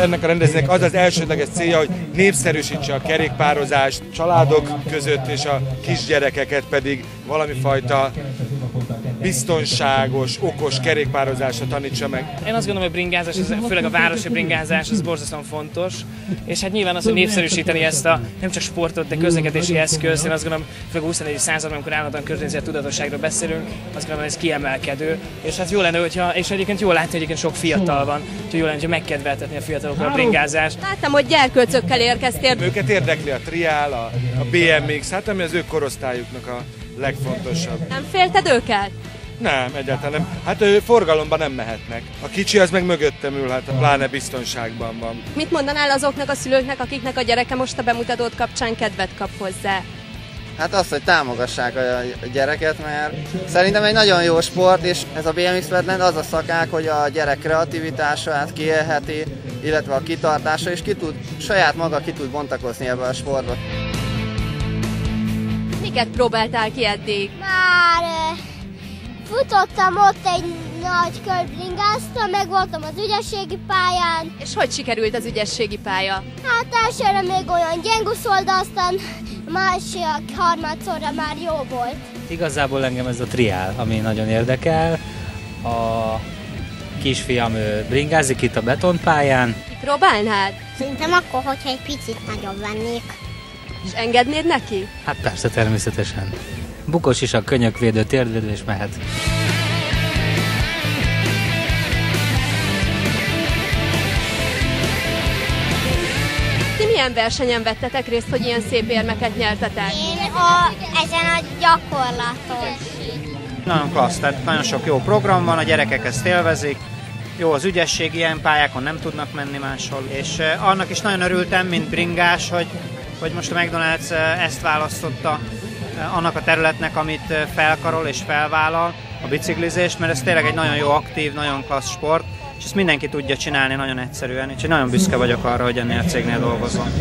Ennek a rendezvénynek az az elsődleges célja, hogy népszerűsítse a kerékpározást családok között, és a kisgyerekeket pedig valami fajta biztonságos, okos kerékpározásra tanítsa meg. Én azt gondolom, hogy bringázás, főleg a városi bringázás, az borzasztóan fontos, és hát nyilván az, hogy népszerűsíteni ezt a nem csak sportot, de közlekedési eszközt, én azt gondolom, főleg a 21. században, amikor állandóan környezeti tudatosságról beszélünk, azt gondolom, ez kiemelkedő, és hát jó lenne, hogyha, és egyébként jól látni, hogy egyébként sok fiatal van, úgyhogy jó lenne, hogyha megkedveltetni a fiatalokra a bringázást. Láttam, hogy gyerkőcökkel érkeztél. Őket érdekli a triál, a, a BMX, hát ami az ő korosztályuknak a legfontosabb. Nem félted őket? Nem, egyáltalán nem. Hát ő forgalomban nem mehetnek. A kicsi az meg mögöttem ül, hát pláne biztonságban van. Mit mondanál azoknak a szülőknek, akiknek a gyereke most a bemutatót kapcsán kedvet kap hozzá? Hát azt, hogy támogassák a gyereket, mert szerintem egy nagyon jó sport, és ez a BMX Wetland az a szakák, hogy a gyerek kreativitását kiélheti, illetve a kitartása, és ki tud, saját maga ki tud bontakozni ebbe a sportba. Miket próbáltál ki eddig? Már futottam ott egy nagy körbringáztam, meg voltam az ügyességi pályán. És hogy sikerült az ügyességi pálya? Hát elsőre még olyan gyengusz de aztán másik harmadszorra már jó volt. Igazából engem ez a triál, ami nagyon érdekel. A kisfiam ő bringázik itt a betonpályán. Próbálnád? Szerintem akkor, hogyha egy picit nagyobb vennék. És engednéd neki? Hát persze, természetesen. Bukos is a könyökvédő, térdvédő és mehet. Ti milyen versenyen vettetek részt, hogy ilyen szép érmeket nyertetek? Én a, ezen a gyakorlaton. Nagyon klassz, tehát nagyon sok jó program van, a gyerekek ezt élvezik, jó az ügyesség, ilyen pályákon nem tudnak menni máshol, és eh, annak is nagyon örültem, mint bringás, hogy, hogy most a McDonald's eh, ezt választotta eh, annak a területnek, amit felkarol és felvállal, a biciklizést, mert ez tényleg egy nagyon jó, aktív, nagyon klassz sport, és ezt mindenki tudja csinálni nagyon egyszerűen, úgyhogy nagyon büszke vagyok arra, hogy ennél a cégnél dolgozom.